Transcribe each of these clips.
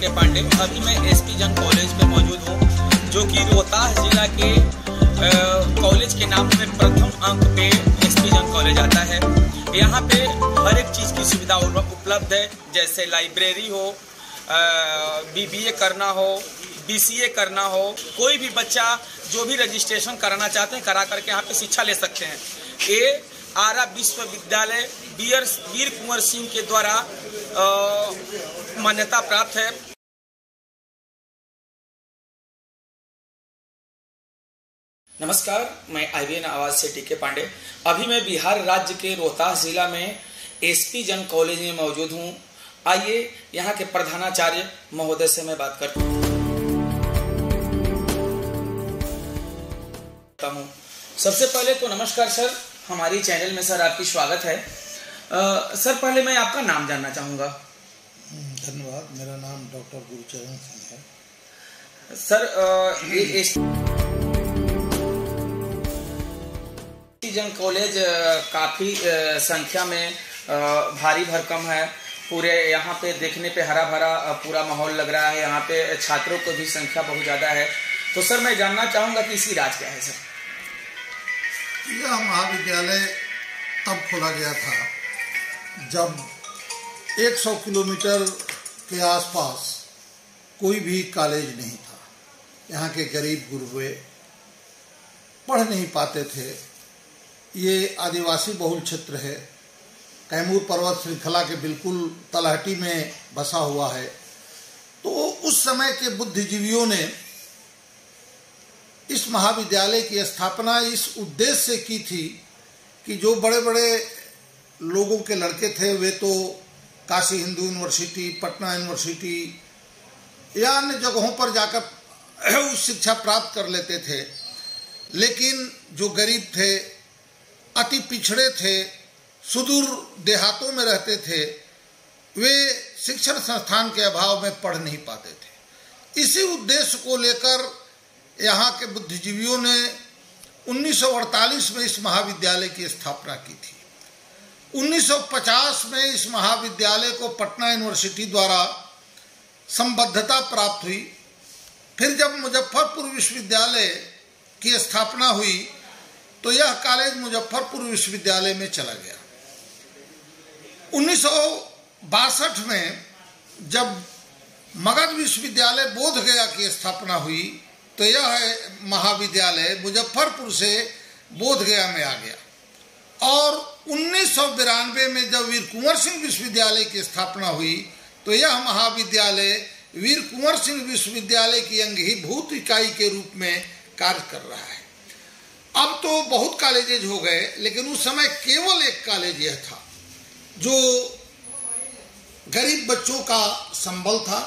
टीके पांडे अभी मैं एसपी जंग कॉलेज में मौजूद हूँ, जो कि रोहतास जिला के कॉलेज के नाम में प्रथम अंक पे एसपी जंग कॉलेज आता है। यहाँ पे हर एक चीज़ की सुविधा उपलब्ध है, जैसे लाइब्रेरी हो बीबीए करना हो, बीसीए करना हो, कोई भी बच्चा जो भी रजिस्ट्रेशन कराना चाहते हैं, करा करके यहाँ पे शिक्षा ले सकते हैं। ये आरा विश्वविद्यालय वीर कुंवर सिंह के द्वारा मान्यता प्राप्त है। नमस्कार मैं आई आवाज़ से टीके पांडे। अभी मैं बिहार राज्य के रोहतास जिला में एसपी जन कॉलेज में मौजूद हूँ। आइए यहाँ के प्रधानाचार्य महोदय से मैं बात करता हूँ। सबसे पहले तो नमस्कार सर हमारी चैनल में सर आपकी स्वागत है। आ, सर पहले मैं आपका नाम जानना चाहूँगा। धन्यवाद मेरा नाम डॉक्टर गुरुचरण सिंह है। सर आ, ये जन कॉलेज काफ़ी संख्या में भारी भरकम है। पूरे यहाँ पे देखने पे हरा भरा पूरा माहौल लग रहा है। यहाँ पे छात्रों को भी संख्या बहुत ज़्यादा है। तो सर, मैं जानना चाहूँगा कि इसकी राज क्या है सर? यह महाविद्यालय तब खोला गया था जब 100 किलोमीटर के आसपास कोई भी कॉलेज नहीं था। यहाँ के गरीब गुरुए पढ़ नहीं पाते थे। ये आदिवासी बहुल क्षेत्र है। कैमूर पर्वत श्रृंखला के बिल्कुल तलहटी में बसा हुआ है। तो उस समय के बुद्धिजीवियों ने इस महाविद्यालय की स्थापना इस उद्देश्य से की थी कि जो बड़े बड़े लोगों के लड़के थे, वे तो काशी हिंदू यूनिवर्सिटी, पटना यूनिवर्सिटी या अन्य जगहों पर जाकर उस शिक्षा प्राप्त कर लेते थे। लेकिन जो गरीब थे अति पिछड़े थे, सुदूर देहातों में रहते थे, वे शिक्षण संस्थान के अभाव में पढ़ नहीं पाते थे। इसी उद्देश्य को लेकर यहाँ के बुद्धिजीवियों ने 1948 में इस महाविद्यालय की स्थापना की थी। 1950 में इस महाविद्यालय को पटना यूनिवर्सिटी द्वारा संबद्धता प्राप्त हुई। फिर जब मुजफ्फरपुर विश्वविद्यालय की स्थापना हुई तो यह कॉलेज मुजफ्फरपुर विश्वविद्यालय में चला गया। उन्नीस सौ बासठ में जब मगध विश्वविद्यालय बोध गया की स्थापना हुई तो यह महाविद्यालय मुजफ्फरपुर से बोध गया में आ गया। और उन्नीस में जब वीर कुंवर सिंह विश्वविद्यालय की स्थापना हुई तो यह महाविद्यालय वीर कुंवर सिंह विश्वविद्यालय की अंगीभूत इकाई के रूप में कार्य कर रहा है। अब तो बहुत कॉलेजेज हो गए, लेकिन उस समय केवल एक कॉलेज यह था, जो गरीब बच्चों का संबल था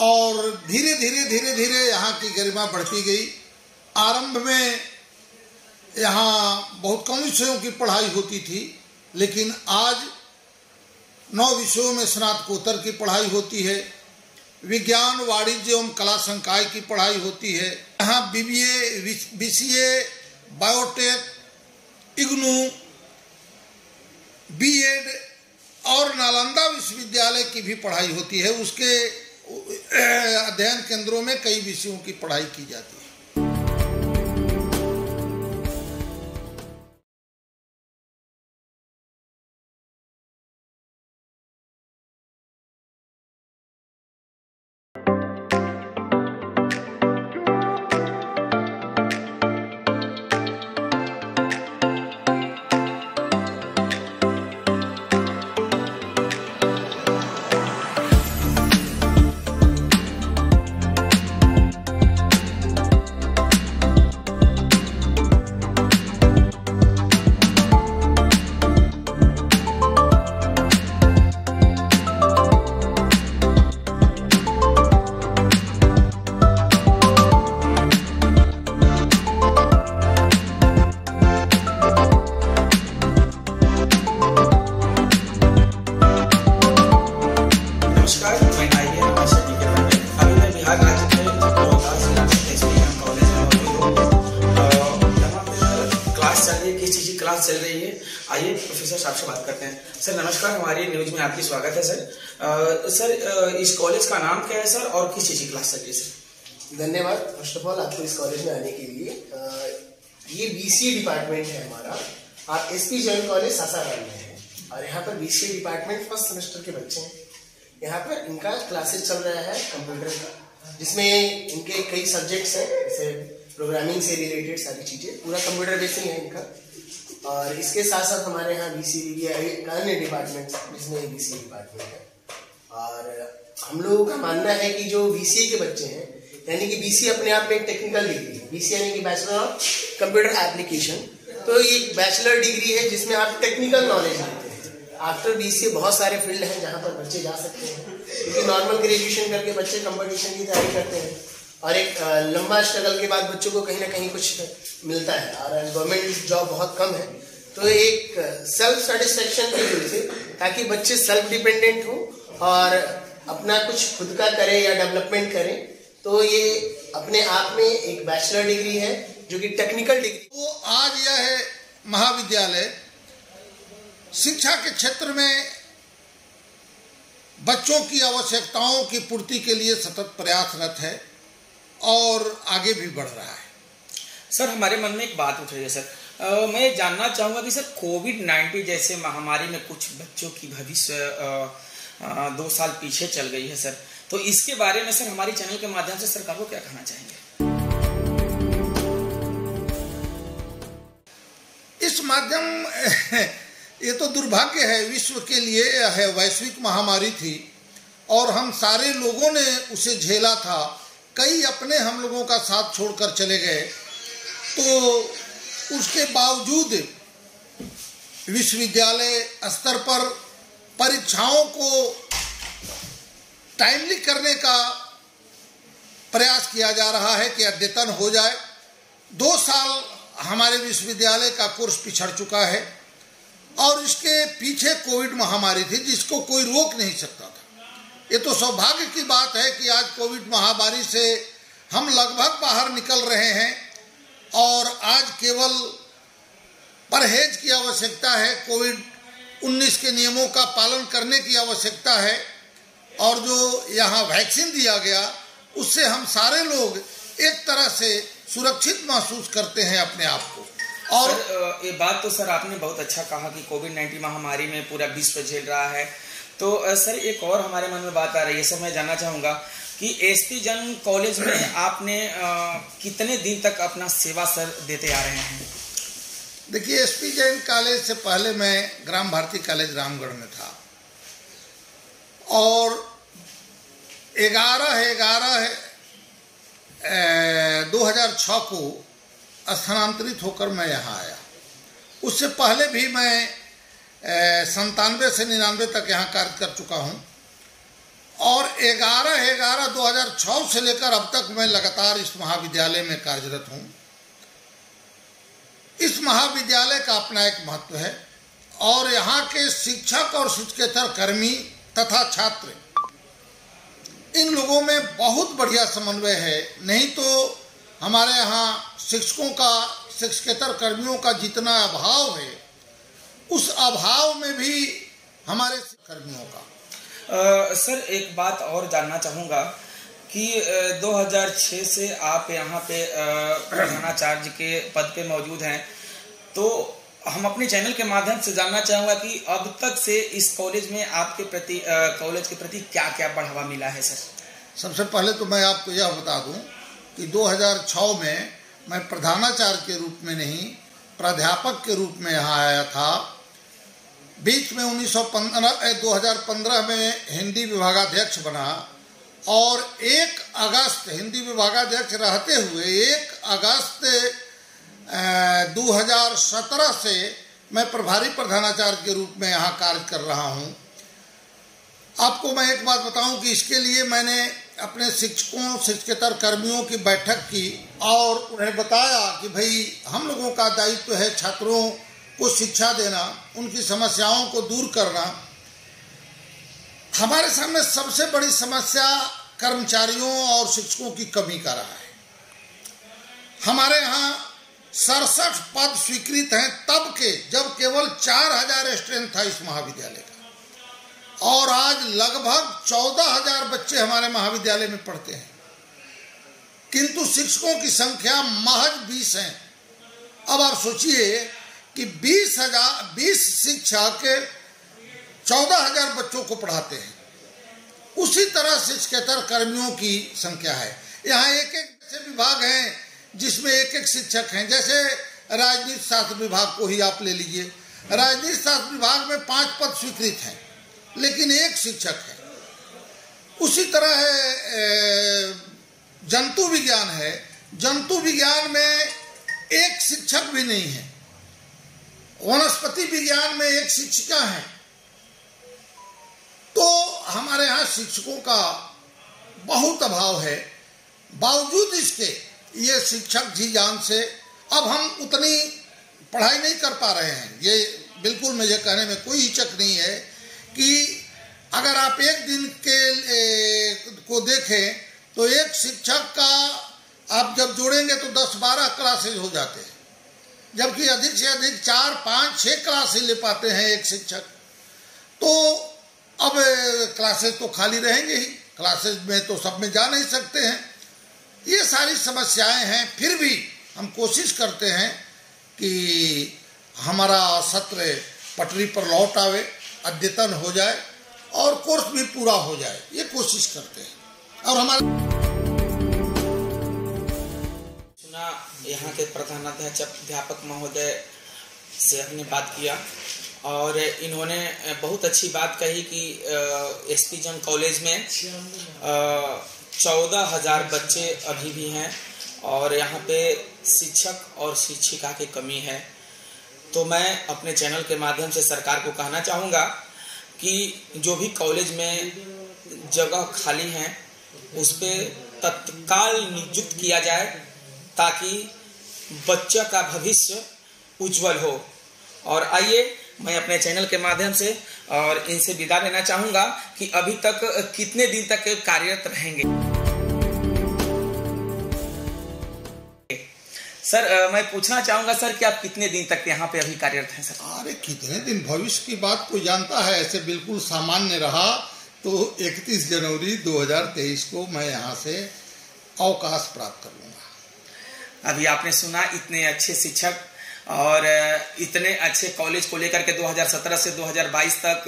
और धीरे धीरे धीरे धीरे यहाँ की गरिमा बढ़ती गई। आरंभ में यहाँ बहुत कम विषयों की पढ़ाई होती थी, लेकिन आज नौ विषयों में स्नातकोत्तर की पढ़ाई होती है। विज्ञान, वाणिज्य एवं कला संकाय की पढ़ाई होती है। यहाँ BBA BCA, biotech, IGNOU, BEd और नालंदा विश्वविद्यालय की भी पढ़ाई होती है। उसके अध्ययन केंद्रों में कई विषयों की पढ़ाई की जाती है। रही है आइए प्रोफेसर साहब से बात करते हैं। सर नमस्कार हमारी न्यूज़ में आपकी स्वागत है सर। आ, सर इस कॉलेज का नाम क्या है सर और किस चीज़ की क्लास चल रही है सर? धन्यवाद। फ़र्स्ट ऑफ़ ऑल आपको इस कॉलेज में आने के लिए ये बीसीए डिपार्टमेंट है हमारा। आप S P Jain college Sasaram में है। और यहाँ पर बीसीए डिपार्टमेंट फ़र्स्ट सेमेस्टर के बच्चे हैं। यहाँ पर इनका क्लासेस चल रहा है कंप्यूटर का जिसमें इनके कई सब्जेक्ट्स हैं जैसे प्रोग्रामिंग से रिलेटेड सारी चीज़ें। पूरा कंप्यूटर बेसिंग है इनका। और इसके साथ साथ हमारे यहाँ बी सी अन्य डिपार्टमेंट जिसमें बी सी डिपार्टमेंट है। और हम लोगों का मानना है कि जो बी सी के बच्चे हैं, यानी कि बी सी अपने आप में एक टेक्निकल डिग्री है। बी सी यानी कि बैचलर ऑफ़ कंप्यूटर एप्लीकेशन तो ये बैचलर डिग्री है जिसमें आप टेक्निकल नॉलेज लेते हैं। आफ्टर बी सी बहुत सारे फ़ील्ड हैं जहाँ पर बच्चे जा सकते हैं। क्योंकि नॉर्मल ग्रेजुएशन करके बच्चे कंपटीशन की तैयारी करते हैं। और एक लंबा स्ट्रगल के बाद बच्चों को कहीं ना कहीं कुछ मिलता है। और गवर्नमेंट जॉब बहुत कम है। तो एक सेल्फ सेटिस्फेक्शन की वजह से ताकि बच्चे सेल्फ डिपेंडेंट हो और अपना कुछ खुद का करें या डेवलपमेंट करें। तो ये अपने आप में एक बैचलर डिग्री है, जो कि टेक्निकल डिग्री वो आज यह है महाविद्यालय। शिक्षा के क्षेत्र में बच्चों की आवश्यकताओं की पूर्ति के लिए सतत प्रयासरत है। और आगे भी बढ़ रहा है। सर हमारे मन में एक बात उठ रही है सर। आ, मैं जानना चाहूँगा कि सर कोविड नाइन्टीन जैसे महामारी में कुछ बच्चों की भविष्य दो साल पीछे चल गई है सर। तो इसके बारे में सर हमारे चैनल के माध्यम से सरकार को क्या कहना चाहेंगे? इस माध्यम ये तो दुर्भाग्य है विश्व के लिए है वैश्विक महामारी थी और हम सारे लोगों ने उसे झेला था। कई अपने हम लोगों का साथ छोड़कर चले गए तो उसके बावजूद विश्वविद्यालय स्तर पर परीक्षाओं को टाइमली करने का प्रयास किया जा रहा है कि अद्यतन हो जाए। दो साल हमारे विश्वविद्यालय का कोर्स पिछड़ चुका है और इसके पीछे कोविड महामारी थी, जिसको कोई रोक नहीं सकता। ये तो सौभाग्य की बात है कि आज कोविड महामारी से हम लगभग बाहर निकल रहे हैं और आज केवल परहेज की आवश्यकता है कोविड 19 के नियमों का पालन करने की आवश्यकता है और जो यहाँ वैक्सीन दिया गया, उससे हम सारे लोग एक तरह से सुरक्षित महसूस करते हैं अपने आप को। और ये बात तो सर आपने बहुत अच्छा कहा कि कोविड 19 महामारी में पूरा विश्व झेल रहा है। तो सर एक और हमारे मन में बात आ रही है सर मैं जानना चाहूँगा कि एसपी जन कॉलेज में आपने आ, कितने दिन तक अपना सेवा सर देते आ रहे हैं? देखिए एसपी जैन कॉलेज से पहले मैं ग्राम भारती कॉलेज रामगढ़ में था। और ग्यारह ग्यारह दो हज़ार छ को स्थानांतरित होकर मैं यहाँ आया। उससे पहले भी मैं संतानवे से निन्यानवे तक यहाँ कार्य कर चुका हूँ। और ग्यारह ग्यारह दो हज़ार छ से लेकर अब तक मैं लगातार इस महाविद्यालय में कार्यरत हूँ। इस महाविद्यालय का अपना एक महत्व है और यहाँ के शिक्षक और शिक्षकेतर, कर्मी तथा छात्र, इन लोगों में बहुत बढ़िया समन्वय है। नहीं तो हमारे यहाँ शिक्षकों का, शिक्षकेतर कर्मियों का जितना अभाव है उस अभाव में भी हमारे कर्मियों का। आ, सर एक बात और जानना चाहूँगा कि 2006 से आप यहाँ पे प्रधानाचार्य के पद पे मौजूद हैं। तो हम अपने चैनल के माध्यम से जानना चाहूँगा कि अब तक से इस कॉलेज में आपके प्रति कॉलेज के प्रति क्या क्या बढ़ावा मिला है सर? सबसे पहले तो मैं आपको यह बता दूँ कि 2006 में मैं प्रधानाचार्य के रूप में नहीं प्राध्यापक के रूप में यहाँ आया था। बीच में 1915 2015 में हिंदी विभागाध्यक्ष बना और एक अगस्त, हिंदी विभागाध्यक्ष रहते हुए एक अगस्त 2017 से मैं प्रभारी प्रधानाचार्य के रूप में यहाँ कार्य कर रहा हूँ। आपको मैं एक बात बताऊँ कि इसके लिए मैंने अपने शिक्षकों, शिक्षकेतर कर्मियों की बैठक की और उन्हें बताया कि भाई, हम लोगों का दायित्व तो है छात्रों को शिक्षा देना, उनकी समस्याओं को दूर करना, हमारे सामने सबसे बड़ी समस्या कर्मचारियों और शिक्षकों की कमी का रहा है। हमारे यहाँ सड़सठ पद स्वीकृत हैं तब के, जब केवल चार हज़ार स्ट्रेंथ था इस महाविद्यालय का। और आज लगभग चौदह हज़ार बच्चे हमारे महाविद्यालय में पढ़ते हैं। किंतु शिक्षकों की संख्या महज बीस है। अब आप सोचिए कि बीस हज़ार, बीस शिक्षक चौदह हज़ार बच्चों को पढ़ाते हैं। उसी तरह शिक्षकेतर कर्मियों की संख्या है। यहाँ एक एक ऐसे विभाग हैं जिसमें एक एक शिक्षक हैं। जैसे राजनीति शास्त्र विभाग को ही आप ले लीजिए। राजनीति शास्त्र विभाग में पाँच पद स्वीकृत हैं, लेकिन एक शिक्षक है। उसी तरह है जंतु विज्ञान है। जंतु विज्ञान में एक शिक्षक भी नहीं है। वनस्पति विज्ञान में एक शिक्षिका है। तो हमारे यहाँ शिक्षकों का बहुत अभाव है। बावजूद इसके ये शिक्षक जी जान से अब हम उतनी पढ़ाई नहीं कर पा रहे हैं। ये बिल्कुल मुझे कहने में कोई हिचक नहीं है कि अगर आप एक दिन के ए, को देखें तो एक शिक्षक का आप जब जोड़ेंगे तो दस बारह क्लासेज हो जाते हैं। जबकि अधिक से अधिक चार, पाँच छः क्लासेज ले पाते हैं एक शिक्षक। तो अब क्लासेस तो खाली रहेंगे ही। क्लासेस में तो सब में जा नहीं सकते हैं। ये सारी समस्याएँ हैं। फिर भी हम कोशिश करते हैं कि हमारा सत्र पटरी पर लौट आवे, अद्यतन हो जाए और कोर्स भी पूरा हो जाए। ये कोशिश करते हैं। और हमारे यहाँ के प्रधानाध्यापक महोदय से हमने बात किया और इन्होंने बहुत अच्छी बात कही कि एस पी जन कॉलेज में चौदह हज़ार बच्चे अभी भी हैं और यहाँ पे शिक्षक और शिक्षिका की कमी है। तो मैं अपने चैनल के माध्यम से सरकार को कहना चाहूँगा कि जो भी कॉलेज में जगह खाली हैं, उस पर तत्काल नियुक्त किया जाए ताकि बच्चा का भविष्य उज्जवल हो। और आइए मैं अपने चैनल के माध्यम से और इनसे विदा लेना चाहूँगा कि अभी तक कितने दिन तक कार्यरत रहेंगे। सर मैं पूछना चाहूँगा सर कि आप कितने दिन तक यहाँ पे अभी कार्यरत हैं सर? अरे, कितने दिन? भविष्य की बात को जानता है? ऐसे बिल्कुल सामान्य रहा तो 31 जनवरी 2023 को मैं यहाँ से अवकाश प्राप्त कर लूँगा अभी आपने सुना, इतने अच्छे शिक्षक और इतने अच्छे कॉलेज को लेकर के 2017 से 2022 तक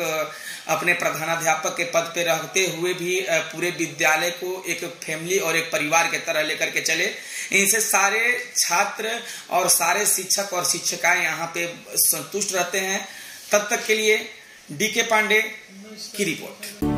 अपने प्रधानाध्यापक के पद पर रहते हुए भी पूरे विद्यालय को एक फैमिली और एक परिवार के तरह लेकर के चले। इनसे सारे छात्र और सारे शिक्षक और शिक्षिकाएँ यहाँ पे संतुष्ट रहते हैं। तब तक के लिए डी के पांडे की रिपोर्ट।